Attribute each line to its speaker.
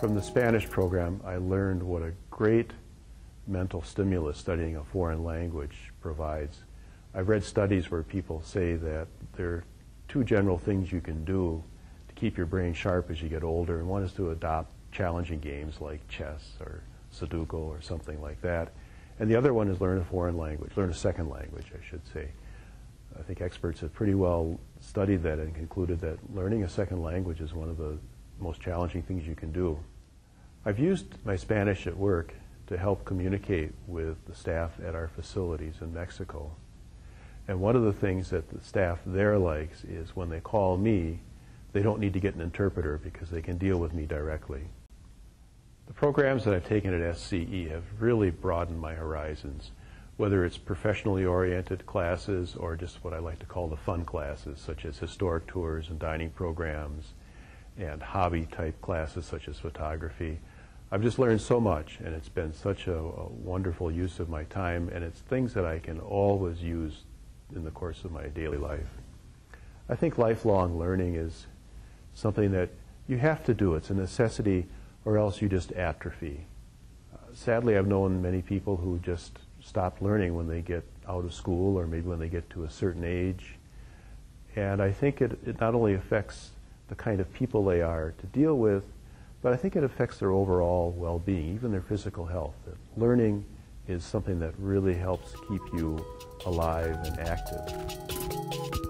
Speaker 1: From the Spanish program, I learned what a great mental stimulus studying a foreign language provides. I've read studies where people say that there are two general things you can do to keep your brain sharp as you get older, and one is to adopt challenging games like chess or Sudoku or something like that. And the other one is learn a foreign language, learn a second language, I should say. I think experts have pretty well studied that and concluded that learning a second language is one of the most challenging things you can do. I've used my Spanish at work to help communicate with the staff at our facilities in Mexico. And one of the things that the staff there likes is when they call me, they don't need to get an interpreter because they can deal with me directly. The programs that I've taken at SCE have really broadened my horizons, whether it's professionally oriented classes or just what I like to call the fun classes, such as historic tours and dining programs, and hobby type classes such as photography. I've just learned so much, and it's been such a, a, wonderful use of my time, and it's things that I can always use in the course of my daily life. I think lifelong learning is something that you have to do. It's a necessity, or else you just atrophy. Uh, sadly, I've known many people who just stop learning when they get out of school, or maybe when they get to a certain age. And I think it, it not only affects the kind of people they are to deal with, but I think it affects their overall well-being, even their physical health. That learning is something that really helps keep you alive and active.